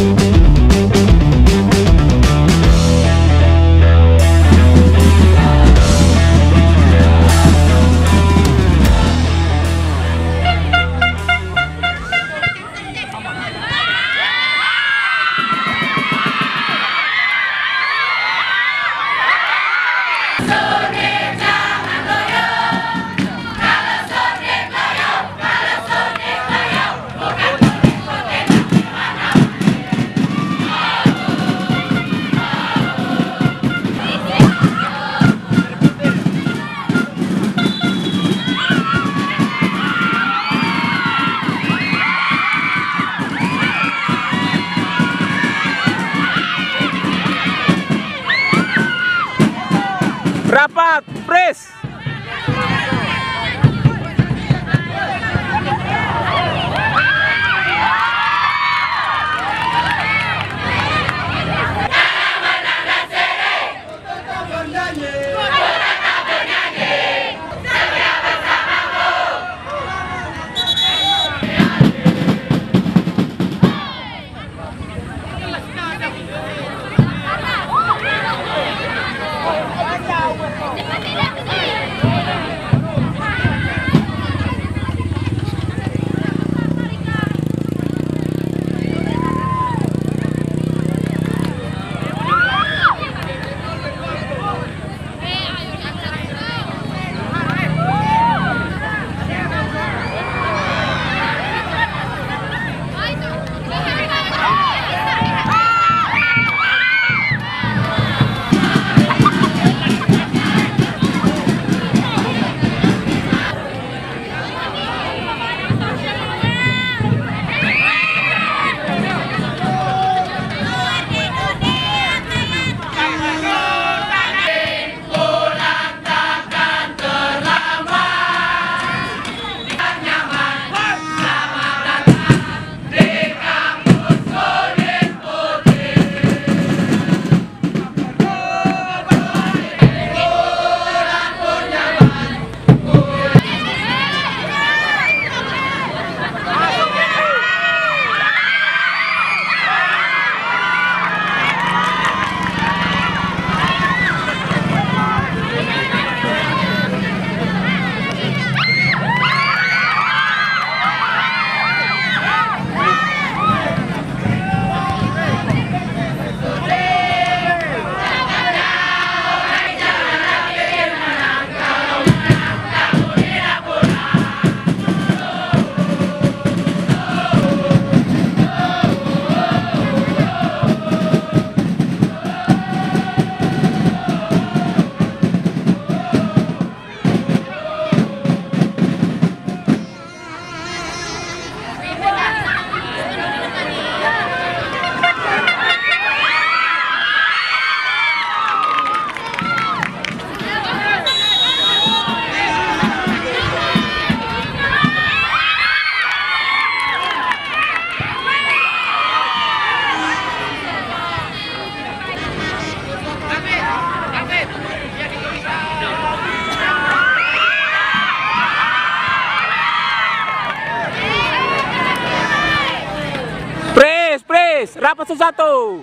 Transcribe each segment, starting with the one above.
Rapat, press. Abad! Rapat satu.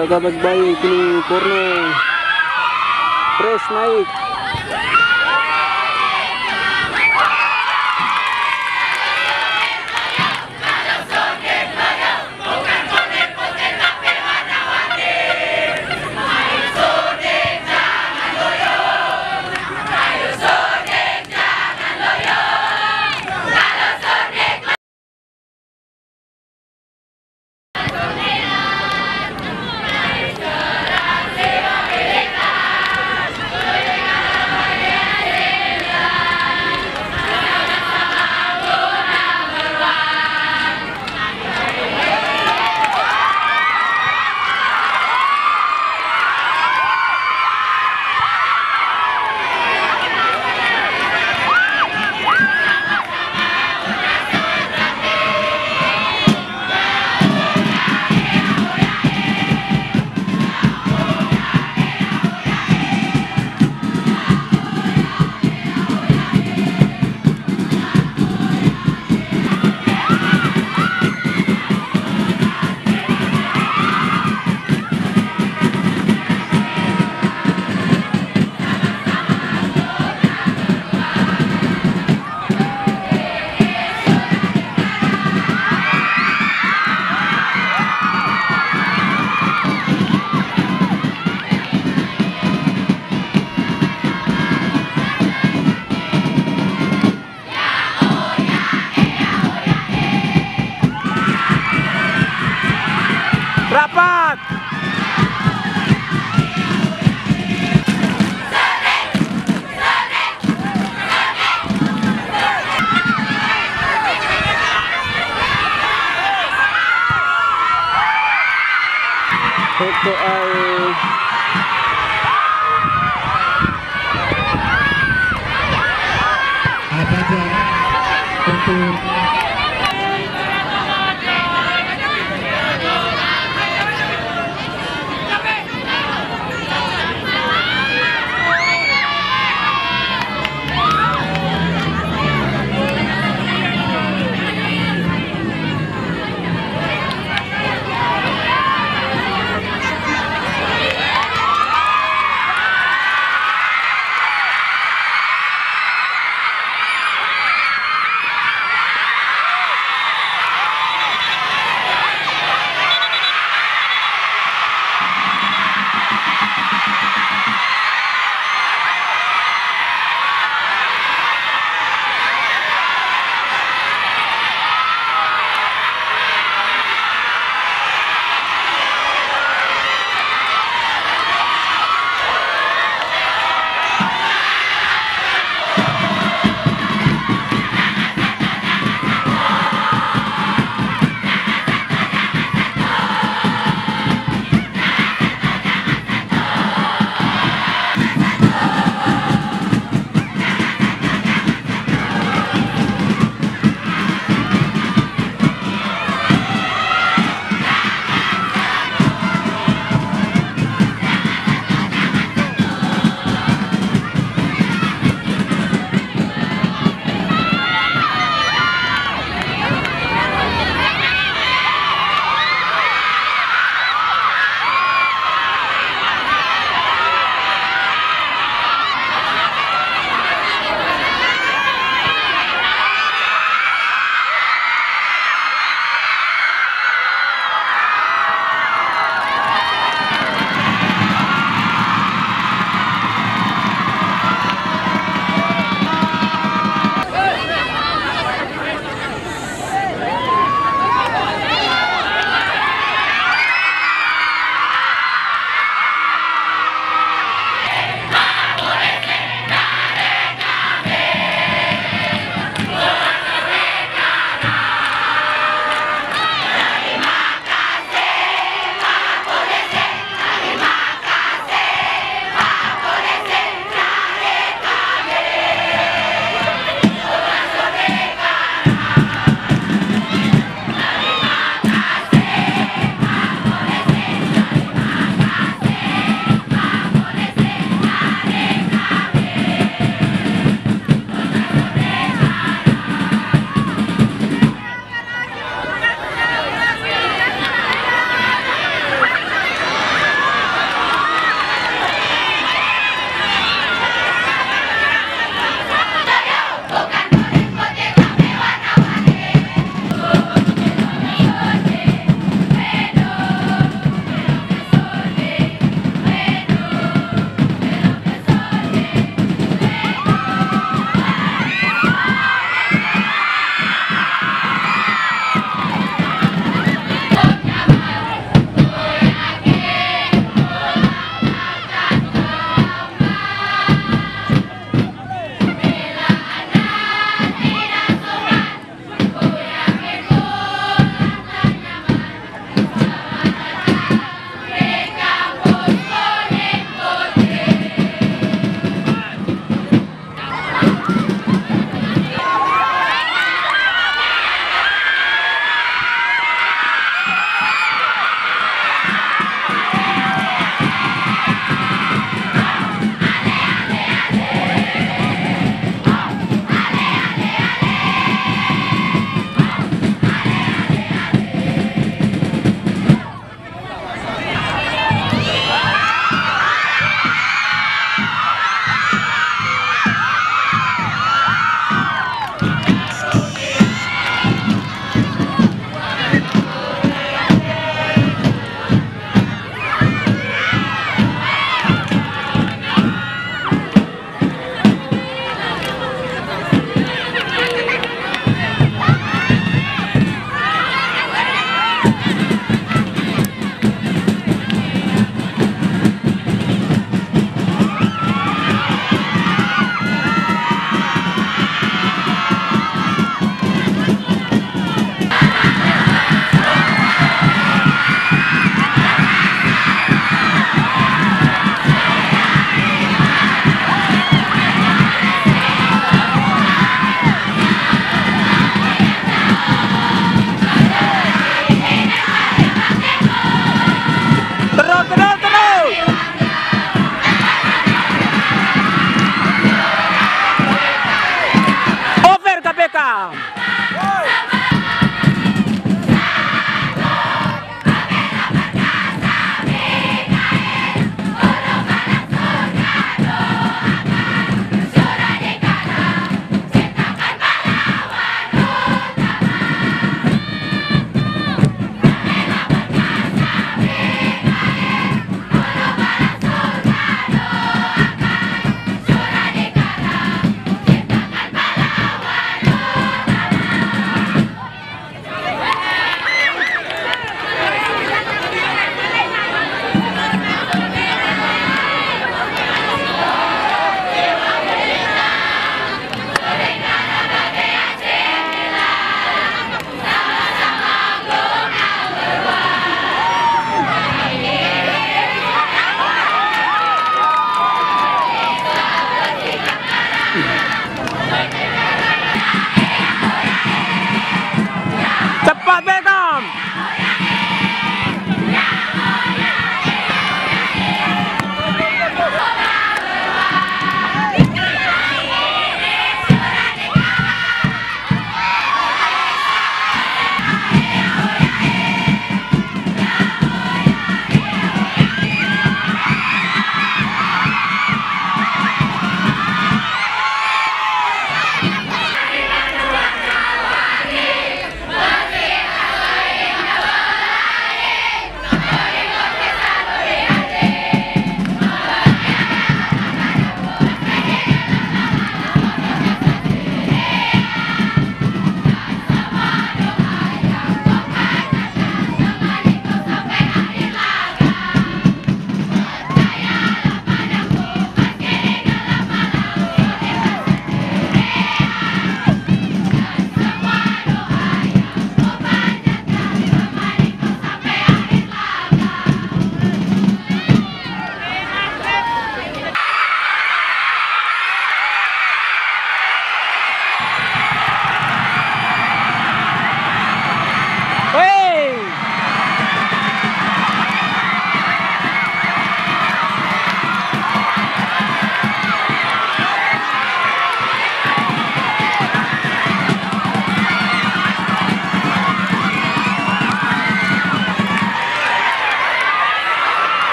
Sa kabagbay kini porno. Press naik.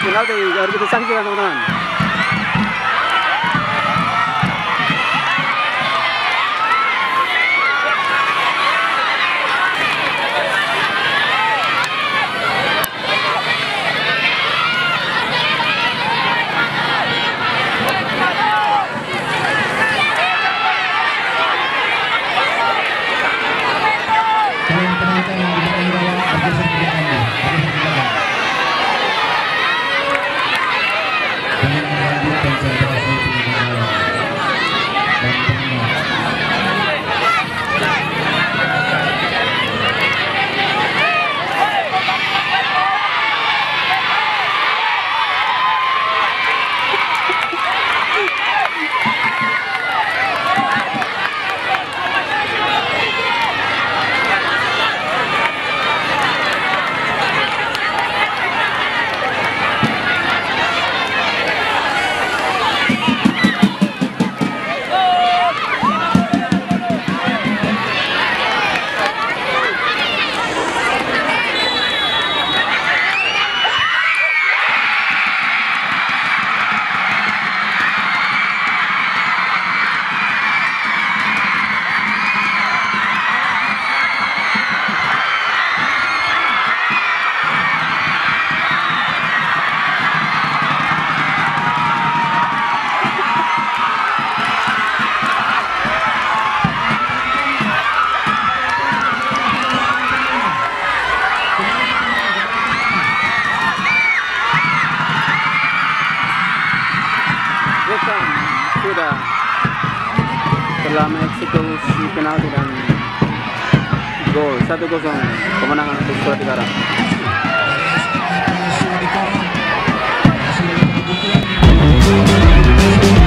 final de Arbitro Sánchez ganó nada. penalti dan gol 1-0 kemenangan untuk Suratikara. Thank.